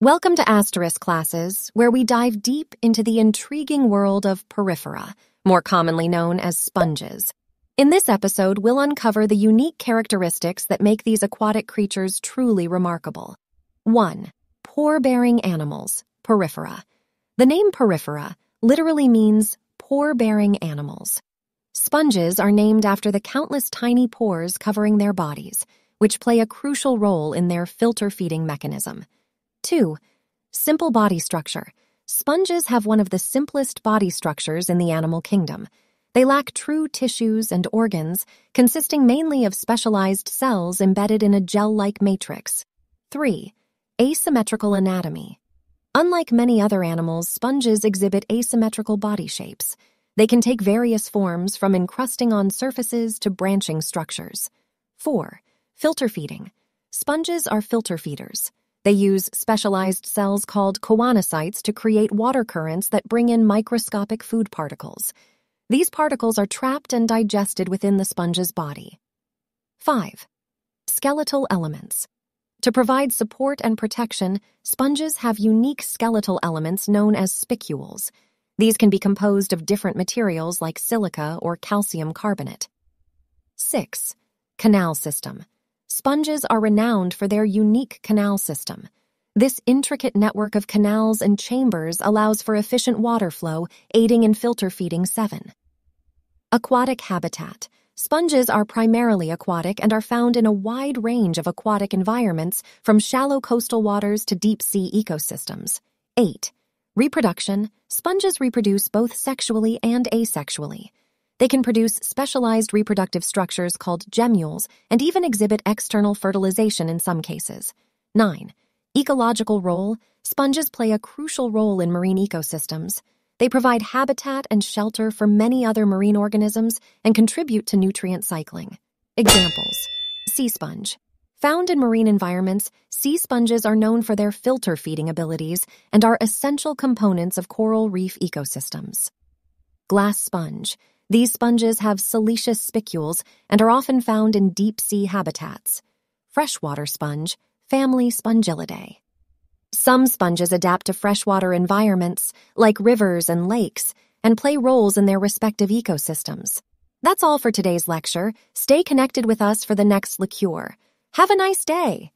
Welcome to Asterisk classes, where we dive deep into the intriguing world of porifera, more commonly known as sponges. In this episode, we'll uncover the unique characteristics that make these aquatic creatures truly remarkable. 1. Pore-bearing animals, porifera. The name porifera literally means pore-bearing animals. Sponges are named after the countless tiny pores covering their bodies, which play a crucial role in their filter-feeding mechanism. 2. Simple body structure. Sponges have one of the simplest body structures in the animal kingdom. They lack true tissues and organs, consisting mainly of specialized cells embedded in a gel-like matrix. 3. Asymmetrical anatomy. Unlike many other animals, sponges exhibit asymmetrical body shapes. They can take various forms from encrusting on surfaces to branching structures. 4. Filter feeding. Sponges are filter feeders. They use specialized cells called choanocytes to create water currents that bring in microscopic food particles. These particles are trapped and digested within the sponge's body. 5. Skeletal elements. To provide support and protection, sponges have unique skeletal elements known as spicules. These can be composed of different materials like silica or calcium carbonate. 6. Canal system. Sponges are renowned for their unique canal system. This intricate network of canals and chambers allows for efficient water flow, aiding in filter feeding 7. Aquatic habitat. Sponges are primarily aquatic and are found in a wide range of aquatic environments from shallow coastal waters to deep sea ecosystems. 8. Reproduction. Sponges reproduce both sexually and asexually. They can produce specialized reproductive structures called gemmules and even exhibit external fertilization in some cases. 9. Ecological role sponges play a crucial role in marine ecosystems. They provide habitat and shelter for many other marine organisms and contribute to nutrient cycling. Examples Sea sponge. Found in marine environments, sea sponges are known for their filter feeding abilities and are essential components of coral reef ecosystems. Glass sponge. These sponges have siliceous spicules and are often found in deep sea habitats. Freshwater sponge family Spongillidae. Some sponges adapt to freshwater environments, like rivers and lakes, and play roles in their respective ecosystems. That's all for today's lecture. Stay connected with us for the next liqueur. Have a nice day!